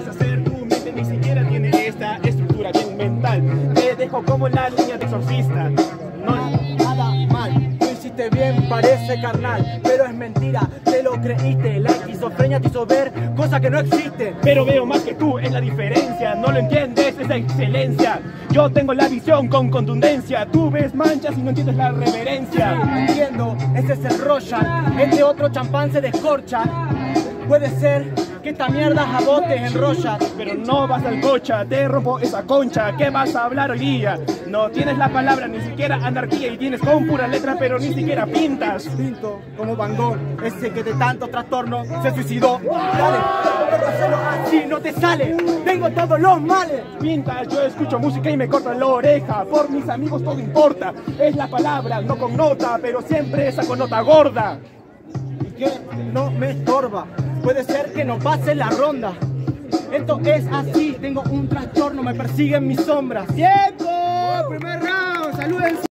vas a hacer? Tu mente ni siquiera tiene esta estructura bien mental. Te dejo como la línea de exorcista. No, Nada mal, lo hiciste bien, parece carnal, pero es mentira, te lo creíste, la esquizofrenia te hizo ver cosas que no existen. pero veo más que tú, es la diferencia. No lo entiendes, es la excelencia. Yo tengo la visión con contundencia. Tú ves manchas y no entiendes la reverencia. Entiendo, ese es el Royal, este otro champán se descorcha. Puede ser que esta mierda a vos te enrolla. Pero no vas al cocha, te rompo esa concha. ¿Qué vas a hablar hoy día? No tienes la palabra, ni siquiera anarquía. Y tienes con pura letra, pero ni siquiera pintas. Pinto como Van Gogh, ese que de tanto trastorno se suicidó. Dale, así, no te sale. Tengo todos los males. Pintas, yo escucho música y me corta la oreja. Por mis amigos todo importa. Es la palabra, no con nota, pero siempre esa con nota gorda. y que no me estorba puede ser que no pase la ronda. Esto es así, tengo un trastorno, me persiguen mis sombras. ¡Tiempo! ¡Primer round! ¡Salúdense!